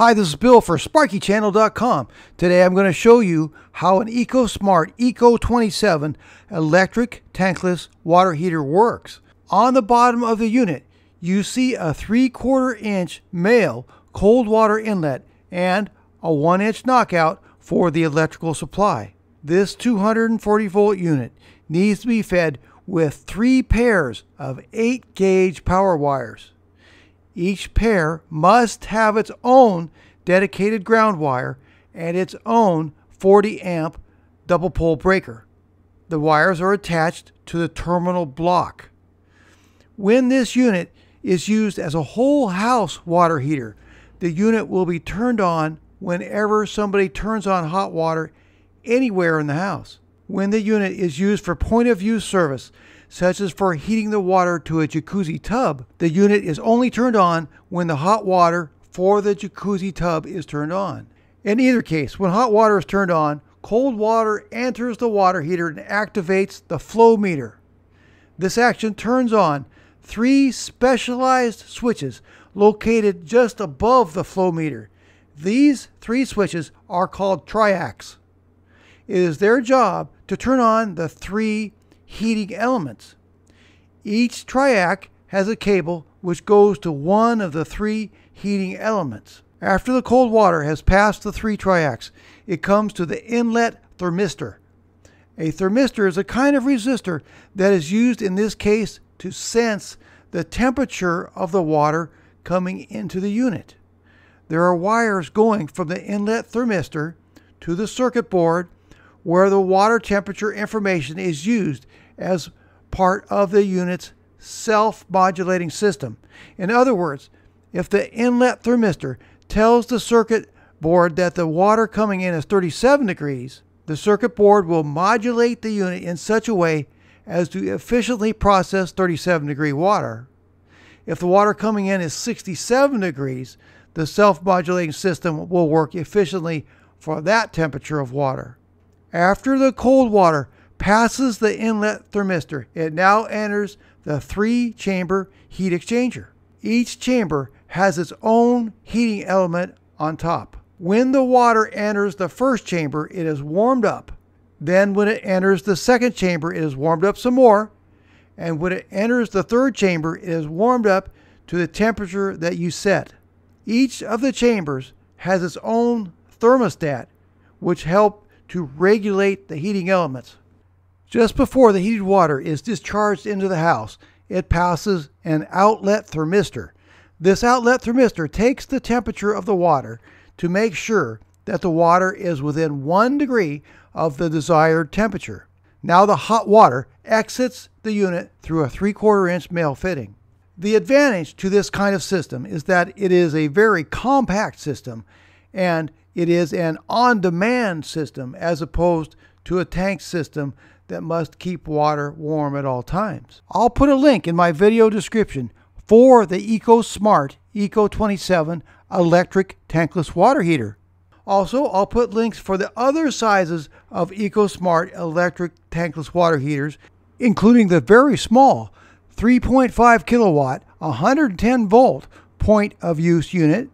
Hi, this is Bill for SparkyChannel.com. Today I'm going to show you how an EcoSmart Eco 27 electric tankless water heater works. On the bottom of the unit, you see a 3 quarter inch male cold water inlet and a 1 inch knockout for the electrical supply. This 240 volt unit needs to be fed with three pairs of 8 gauge power wires. Each pair must have its own dedicated ground wire and its own 40 amp double pole breaker. The wires are attached to the terminal block. When this unit is used as a whole house water heater, the unit will be turned on whenever somebody turns on hot water anywhere in the house. When the unit is used for point of use service, such as for heating the water to a jacuzzi tub, the unit is only turned on when the hot water for the jacuzzi tub is turned on. In either case, when hot water is turned on, cold water enters the water heater and activates the flow meter. This action turns on three specialized switches located just above the flow meter. These three switches are called triacs. It is their job to turn on the three heating elements. Each triac has a cable which goes to one of the three heating elements. After the cold water has passed the three triacs, it comes to the inlet thermistor. A thermistor is a kind of resistor that is used in this case to sense the temperature of the water coming into the unit. There are wires going from the inlet thermistor to the circuit board where the water temperature information is used as part of the unit's self-modulating system. In other words, if the inlet thermistor tells the circuit board that the water coming in is 37 degrees, the circuit board will modulate the unit in such a way as to efficiently process 37 degree water. If the water coming in is 67 degrees, the self-modulating system will work efficiently for that temperature of water. After the cold water passes the inlet thermistor, it now enters the three chamber heat exchanger. Each chamber has its own heating element on top. When the water enters the first chamber, it is warmed up. Then, when it enters the second chamber, it is warmed up some more. And when it enters the third chamber, it is warmed up to the temperature that you set. Each of the chambers has its own thermostat, which help to regulate the heating elements. Just before the heated water is discharged into the house, it passes an outlet thermistor. This outlet thermistor takes the temperature of the water to make sure that the water is within one degree of the desired temperature. Now the hot water exits the unit through a 3 quarter inch male fitting. The advantage to this kind of system is that it is a very compact system and it is an on demand system as opposed to a tank system that must keep water warm at all times. I'll put a link in my video description for the EcoSmart Eco 27 electric tankless water heater. Also, I'll put links for the other sizes of EcoSmart electric tankless water heaters, including the very small 3.5 kilowatt, 110 volt point of use unit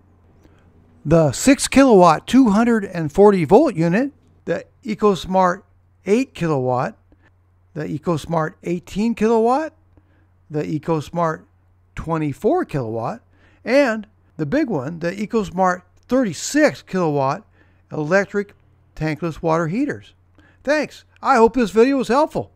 the 6 kilowatt 240 volt unit, the EcoSmart 8 kilowatt, the EcoSmart 18 kilowatt, the EcoSmart 24 kilowatt, and the big one, the EcoSmart 36 kilowatt electric tankless water heaters. Thanks. I hope this video was helpful.